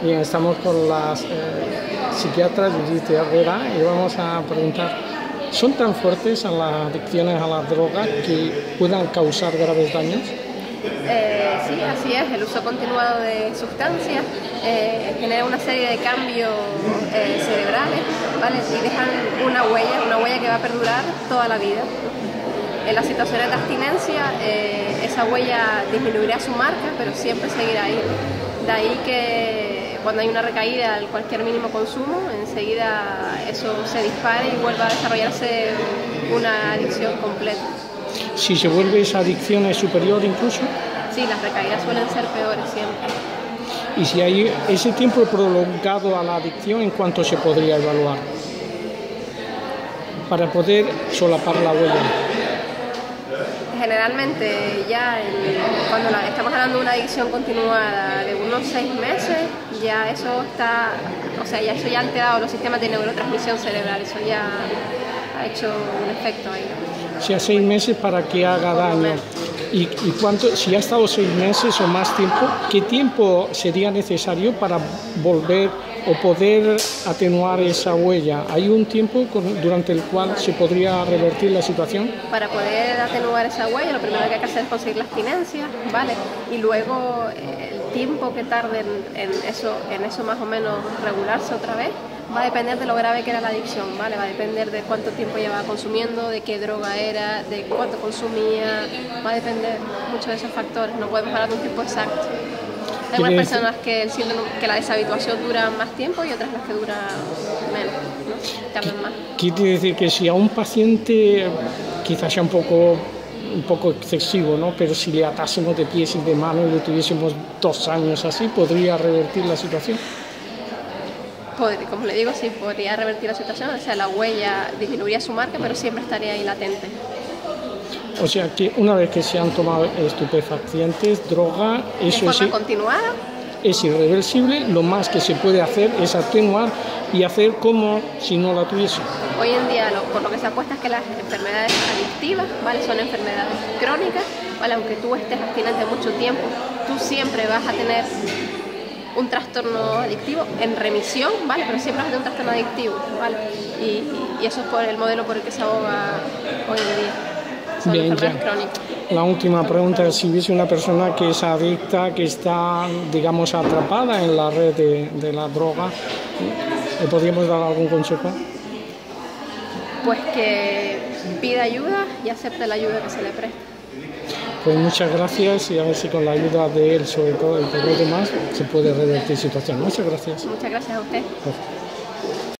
Bien, estamos con las eh, psiquiatras Judith Herrera y vamos a preguntar, ¿son tan fuertes las adicciones a la droga que puedan causar graves daños? Eh, sí, así es, el uso continuado de sustancias eh, genera una serie de cambios eh, cerebrales ¿vale? y dejan una huella, una huella que va a perdurar toda la vida. En las situaciones de abstinencia, esa huella disminuirá su marca, pero siempre seguirá ahí. De ahí que cuando hay una recaída al cualquier mínimo consumo, enseguida eso se dispara y vuelve a desarrollarse una adicción completa. Si se vuelve esa adicción es superior incluso. Sí, las recaídas suelen ser peores siempre. Y si hay ese tiempo prolongado a la adicción, ¿en cuánto se podría evaluar? Para poder solapar la huella. Generalmente ya cuando estamos hablando de una adicción continuada de unos seis meses, ya eso está, o sea, ya eso ya ha alterado los sistemas de neurotransmisión cerebral, eso ya ha hecho un efecto ahí. O sea, seis meses para que haga daño. ¿Y, cuánto, si ha estado seis meses o más tiempo, qué tiempo sería necesario para volver o poder atenuar esa huella? ¿Hay un tiempo durante el cual se podría revertir la situación? Para poder atenuar esa huella, lo primero que hay que hacer es conseguir la abstinencia, ¿vale? Y luego eh, el tiempo que tarde en, eso, en eso más o menos regularse otra vez va a depender de lo grave que era la adicción, ¿vale? Va a depender de cuánto tiempo llevaba consumiendo, de qué droga era, de cuánto consumía, va a depender mucho de esos factores, no podemos hablar de un tiempo exacto. Hay algunas personas que, el que la deshabituación dura más tiempo y otras las que dura menos, ¿no? más. Quiere decir que si a un paciente quizás sea un poco un poco excesivo, ¿no? pero si le atásemos de pies y de manos y le tuviésemos dos años así, ¿podría revertir la situación? como le digo, sí, podría revertir la situación, o sea, la huella disminuiría su marca, pero siempre estaría ahí latente. O sea que una vez que se han tomado estupefacientes, droga, eso ¿De forma continuada? es irreversible, lo más que se puede hacer es atenuar y hacer como si no la tuviese. Hoy en día, por lo que se apuesta es que las enfermedades adictivas ¿vale? son enfermedades crónicas, ¿vale? aunque tú estés abstinente mucho tiempo, tú siempre vas a tener un trastorno adictivo en remisión, ¿vale? Pero siempre es de un trastorno adictivo, ¿vale? Y, eso es por el modelo por el que se aboga hoy en día. Son Bien, crónicas. La última pregunta es si hubiese una persona que es adicta, que está, digamos, atrapada en la red de, de la droga, ¿le podríamos dar algún consejo? Pues que pida ayuda y acepte la ayuda que se le presta. Pues muchas gracias y a ver si con la ayuda de él, sobre todo y por lo demás, se puede revertir la situación. Muchas gracias. Muchas gracias a usted.